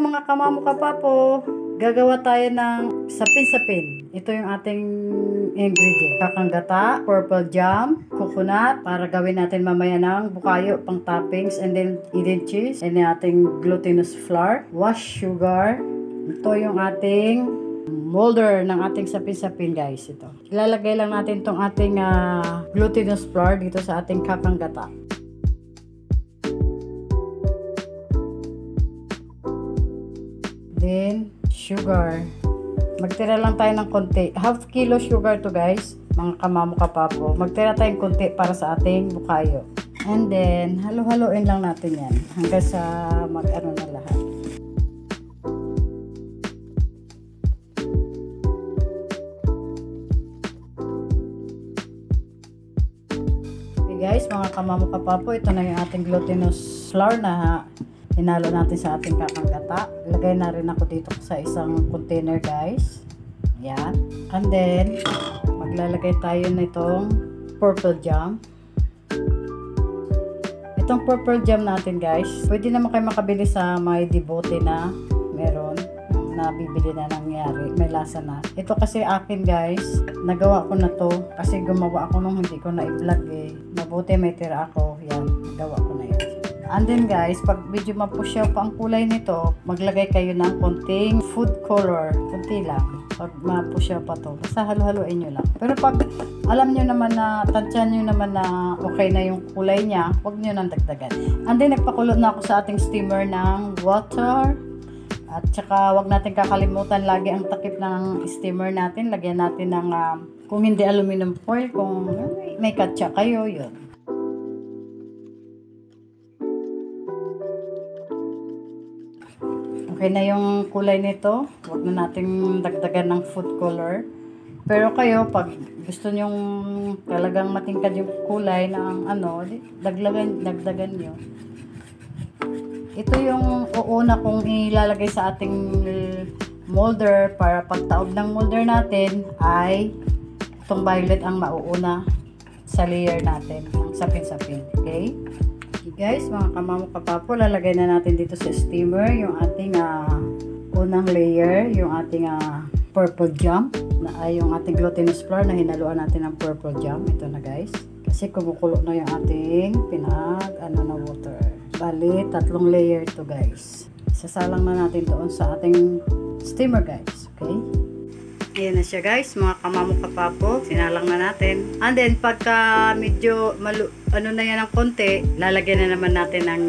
mga kamamo kapapo, gagawa tayo ng sapin-sapin. Ito yung ating ingredient. Kakang gata, purple jam, coconut, para gawin natin mamaya ng bukayo, pang toppings, and then Eden cheese, and then ating glutinous flour, wash sugar. Ito yung ating molder ng ating sapin-sapin guys ito. Ilalagay lang natin tong ating uh, glutinous flour dito sa ating kakang Then, sugar. Magtira lang tayo ng konti. Half kilo sugar to guys. Mga kamamo kapapo. Magtira tayong konti para sa ating bukayo. And then, halo-haloin lang natin yan. Hanggang sa mag-ano na lahat. Guys, mga kamamo kapapo. Ito na yung ating glutinous flour na hinalo natin sa ating kakangkata. Ilagay na rin ako dito sa isang container guys. Yan. And then, maglalagay tayo nitong purple jam. Itong purple jam natin guys, pwede naman kayo makabili sa may devote na meron na bibili na nangyari. May lasa na. Ito kasi akin guys, nagawa ko na to kasi gumawa ako nung hindi ko na i-vlog eh. Mabuti may tira ako. Yan, nagawa ko na yan. And then guys, pag medyo mapusyaw pa ang kulay nito, maglagay kayo ng konting food color. Kunti lang. Pag mapusyaw pa to. Basta halo-haloin nyo lang. Pero pag alam nyo naman na, tansyan nyo naman na okay na yung kulay niya, huwag nyo nang dagdagan. And then nagpakulo na ako sa ating steamer ng water. At saka wag natin kakalimutan lagi ang takip ng steamer natin. Lagyan natin ng, uh, kung hindi aluminum foil, kung may katsa kayo, yun. Okay na yung kulay nito. Huwag na natin dagdagan ng food color. Pero kayo, pag gusto nyong talagang matingkad yung kulay ng ano, dagdagan, dagdagan nyo. Ito yung uuna kong ilalagay sa ating molder para pagtaob ng molder natin ay itong violet ang mauuna sa layer natin ng sapin-sapin. Okay? Guys, mga kamamo kapapo, lalagay na natin dito sa steamer yung ating uh, unang layer, yung ating uh, purple jam, na ay yung ating glutinous flour na hinaluan natin ng purple jam. Ito na guys. Kasi kumukulo na yung ating pinag ano na water. Bali, tatlong layer to guys. Sasalang na natin doon sa ating steamer guys. Okay? Ayan na siya guys, mga kamamo kapapo. Sinalang na natin. And then, pagka medyo malu ano na yan ng konti, lalagyan na naman natin ng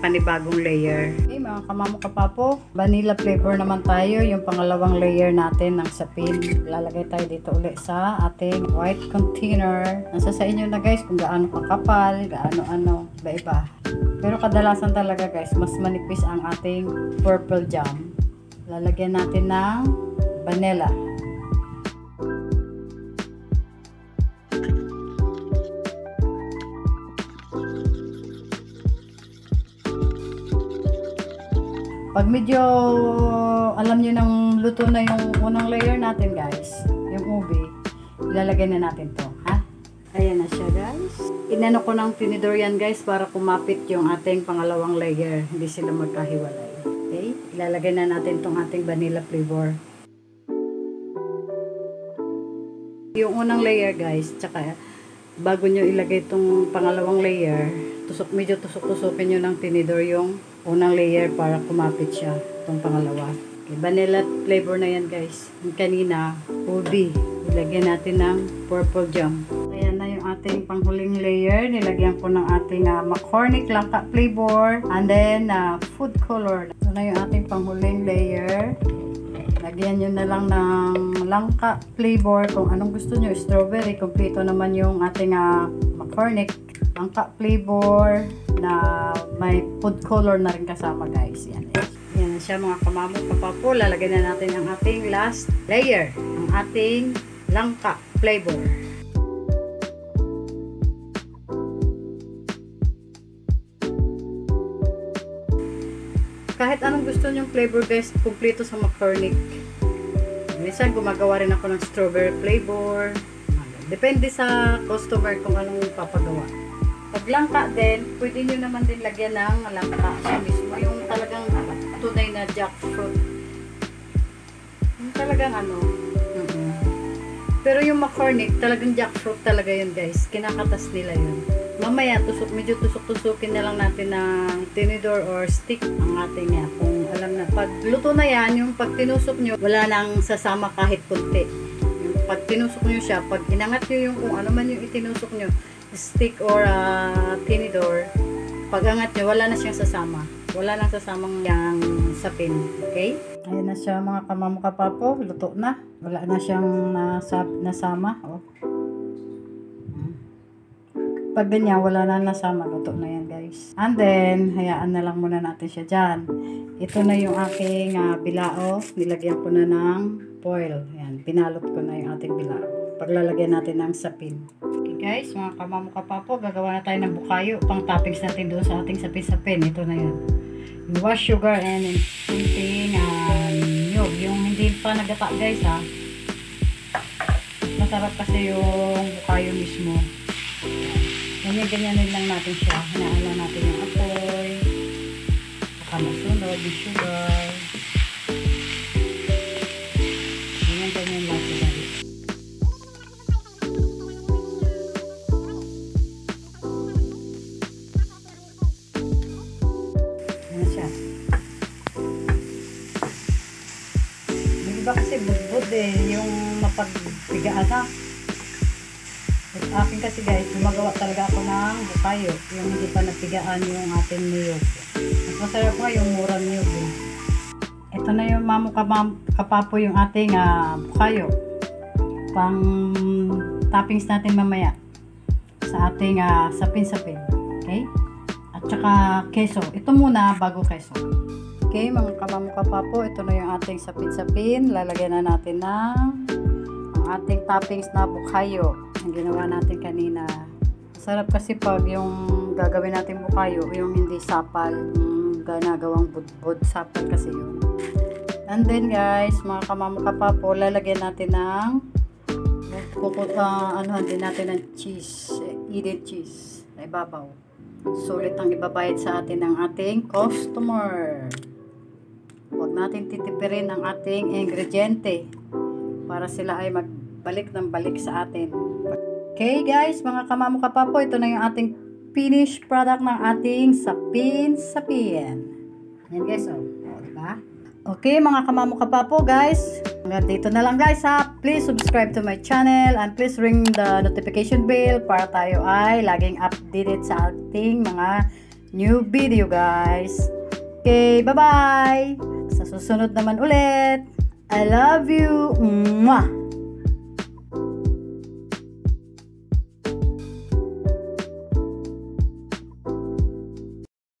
panibagong layer. Okay, mga kamamo kapapo. Vanilla flavor naman tayo. Yung pangalawang layer natin ng sapin. Lalagay tayo dito ulit sa ating white container. Nasa sa inyo na guys kung gaano kakapal, gaano ano, iba-iba. Pero kadalasan talaga guys, mas manipis ang ating purple jam. Lalagyan natin ng vanilla. Pag medyo alam nyo nang luto na yung unang layer natin guys, yung ube, ilalagay na natin to, ha? Ayan na siya guys. Inano ko ng tinidor yan guys para kumapit yung ating pangalawang layer. Hindi sila magkahiwalay. Okay? Ilalagay na natin tong ating vanilla flavor. Yung unang layer guys, tsaka bago nyo ilagay itong pangalawang layer, tusok, medyo tusok-tusokin nyo ng tinidor yung unang layer para kumapit siya itong pangalawa. Okay, vanilla flavor na yan guys. Yung kanina, ubi. Ilagyan natin ng purple jam. Ayan na yung ating panghuling layer. Nilagyan ko ng ating uh, McCormick langka flavor. And then, uh, food color. Ito na yung ating panghuling layer. Lagyan nyo na lang ng langka flavor. Kung anong gusto nyo, strawberry. Kompleto naman yung ating uh, McCormick langka flavor na may food color na rin kasama guys. Yan. Yan na siya mga kamamo kapapo. Lalagyan na natin ang ating last layer. Ang ating langka flavor. Kahit anong gusto nyong flavor guys, kumpleto sa McCormick. Minsan gumagawa rin ako ng strawberry flavor. Depende sa customer kung anong papagawa. Pag langka din, pwede nyo naman din lagyan ng langka siya mismo. Yung talagang tunay na jackfruit. Yung talagang ano. mm Pero yung McCormick, talagang jackfruit talaga yun guys. Kinakatas nila yun. Mamaya, tusok, medyo tusok-tusukin na lang natin ng tinidor or stick ang ating nga. Kung alam na, pag luto na yan, yung pag tinusok nyo, wala nang sasama kahit kunti. Yung pag tinusok nyo siya, pag inangat nyo yung kung ano man yung itinusok nyo, stick or uh, tinidor, pag angat nyo, wala na siyang sasama. Wala nang sasamang yung sapin. Okay? Ayan na siya mga kamamuka pa po. Luto na. Wala na siyang nasap, nasama. Oh. Pag ganyan, wala na nasama. Luto na yan guys. And then, hayaan na lang muna natin siya dyan. Ito na yung aking uh, bilao. Nilagyan ko na ng foil. Ayan, pinalot ko na yung ating bilao. Paglalagyan natin ng sapin. Guys, mga kamamuka pa po, gagawa na tayo ng bukayo. Pang toppings natin doon sa ating sapin-sapin. Ito na yun. Yung wash sugar and kunting uh, nyog. Yung hindi pa nagata guys ha. Masarap kasi yung bukayo mismo. Ganyan-ganyanin lang natin siya. Hinaan natin yung apoy. Baka masunod yung sugar. Mapagbigaan ha. At akin kasi guys, gumagawa talaga ako ng bukayo. Yung hindi pa napigaan yung ating niyog. Mas masarap nga yung murang niyog eh. Ito na yung mamu kapapo yung ating ah, bukayo. Pang toppings natin mamaya. Sa ating ah, sapin-sapin. Okay? At saka keso. Ito muna bago keso. Okay, mga kamamu kapapo, ito na yung ating sapin-sapin. Lalagyan na natin ng ating toppings na bukayo. Ang ginawa natin kanina. Sarap kasi pag yung gagawin natin bukayo, yung hindi sapal, yung ginagawang budbud, sapal kasi yun. And then guys, mga kamamuka pa po, lalagyan natin ng kukut, uh, ano din natin ng cheese, edit cheese na ibabaw. Sulit ang ibabayad sa atin ng ating customer. Huwag natin titipirin ang ating ingrediente para sila ay magbalik ng balik sa atin. Okay guys, mga kamamuka pa po, ito na yung ating finished product ng ating sapin-sapin. Yan guys, oh. O, diba? Okay, mga kamamuka pa po guys. Hanggang dito na lang guys ha. Please subscribe to my channel and please ring the notification bell para tayo ay laging updated sa ating mga new video guys. Okay, bye-bye! Sa susunod naman ulit. I love you. Mwah!